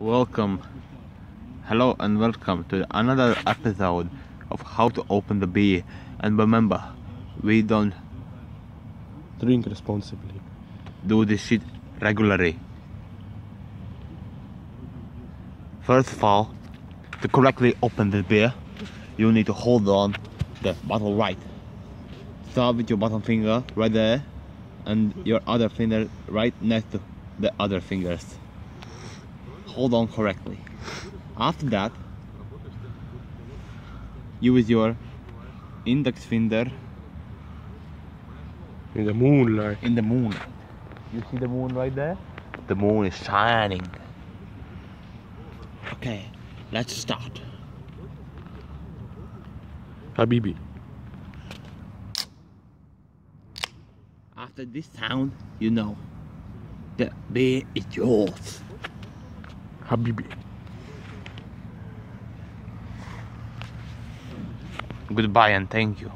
Welcome, hello, and welcome to another episode of How to Open the Beer. And remember, we don't Drink responsibly. do this shit regularly. First of all, to correctly open the beer, you need to hold on the bottle right. Start with your bottom finger right there, and your other finger right next to the other fingers. Hold on correctly. After that, use your index finger In the moonlight. in the moon. You see the moon right there? The moon is shining. Okay, let's start. Habibi. After this sound, you know the beer is yours. Habibi. Goodbye and thank you.